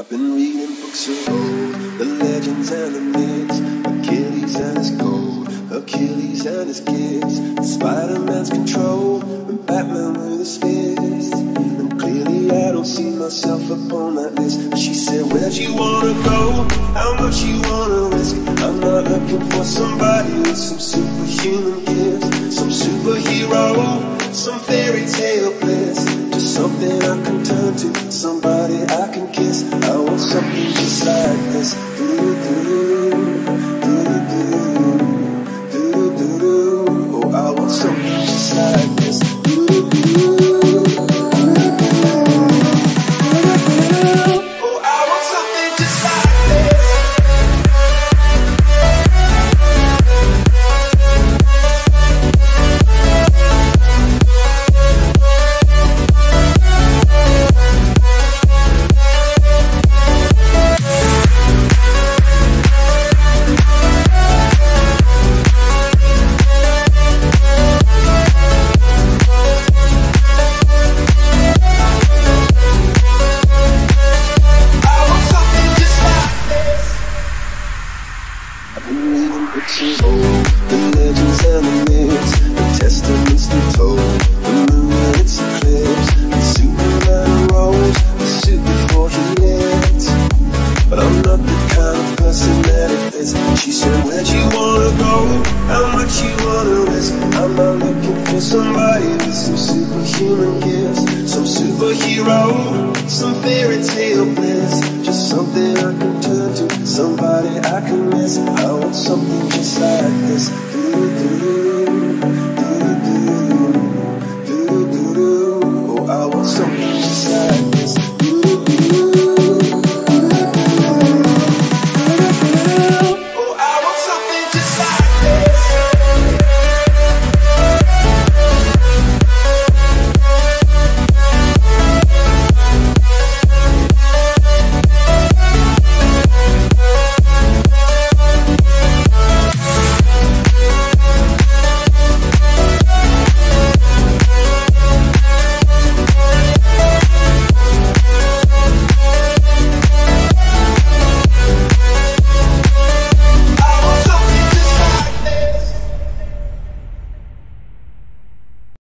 I've been reading books of old, the legends and the myths, Achilles and his gold, Hercules and his gifts, Spider-Man's control, and Batman with his fists. And clearly I don't see myself upon that list. She said, where'd you wanna go? How much you wanna risk? I'm not looking for somebody with some superhuman gifts, some superhero, some fairy tale something I can turn to, somebody I can kiss. I want something just like this. Do-do-do, do-do-do, somebody with some superhuman gifts, superhero, some fairy tale bliss. Just something I can turn to, somebody I can miss. I want something just like this. Do-do-do.